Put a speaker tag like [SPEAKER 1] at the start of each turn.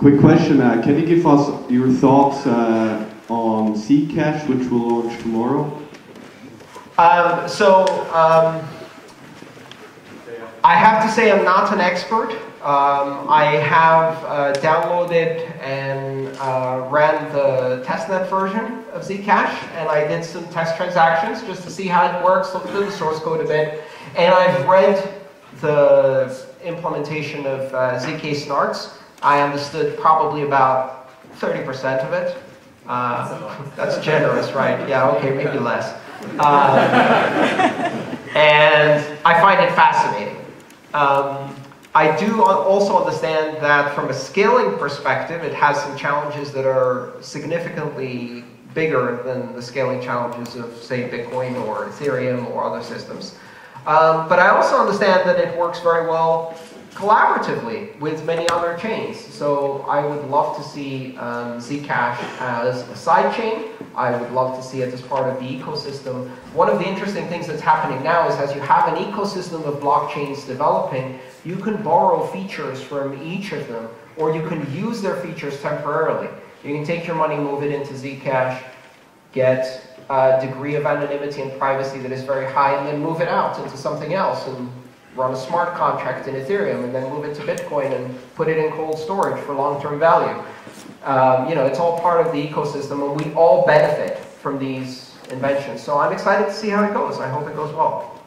[SPEAKER 1] Quick question, uh, can you give us your thoughts uh, on Zcash, which will launch tomorrow?
[SPEAKER 2] Um, so, um, I have to say I'm not an expert. Um, I have uh, downloaded and uh, ran the testnet version of Zcash, and I did some test transactions just to see how it works, looked through the source code a bit, and I've read the implementation of uh, zkSNARKs. I understood probably about 30% of it. Uh, that's generous, right? Yeah, okay, maybe less. Uh, and I find it fascinating. Um, I do also understand that from a scaling perspective, it has some challenges that are significantly bigger than the scaling challenges of, say, Bitcoin or Ethereum or other systems. Um, but I also understand that it works very well collaboratively with many other chains. So I would love to see um, Zcash as a sidechain. I would love to see it as part of the ecosystem. One of the interesting things that's happening now is as you have an ecosystem of blockchains developing, you can borrow features from each of them, or you can use their features temporarily. You can take your money, move it into Zcash, get a degree of anonymity and privacy that is very high, and then move it out into something else and run a smart contract in Ethereum and then move it to Bitcoin and put it in cold storage for long-term value. Um, you know, it's all part of the ecosystem and we all benefit from these inventions. So I'm excited to see how it goes. I hope it goes well.